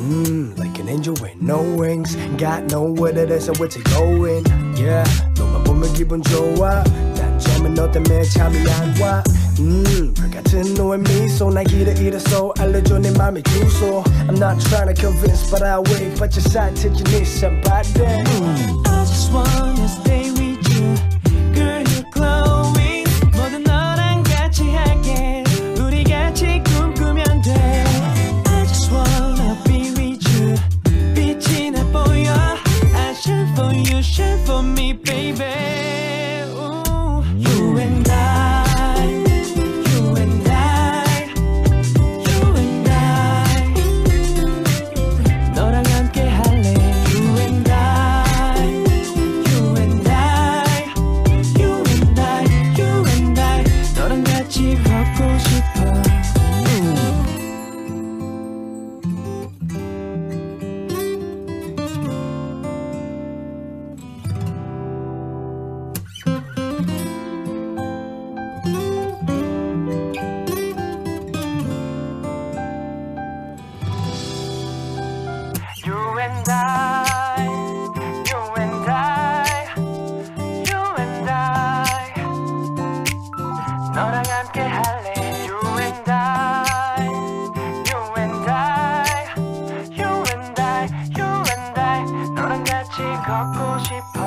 Mmm, like an angel with no wings. Got nowhere that is where to going. Yeah, 너만 보면 기분 좋아. 난 잠은 너 때문에 잠이 안 와. 음, 불같은 너의 미소 날 길을 잃었어. 알려줘 내 맘의 주소. I'm not trying to convince, but I wait. But your side till you need somebody. I just wanna stay For you, for me baby and I, you and I, you and I. 너랑 함께 할래. You and I, you and I, you and I, you and I. 너랑 같이 걷고 싶어.